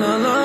la la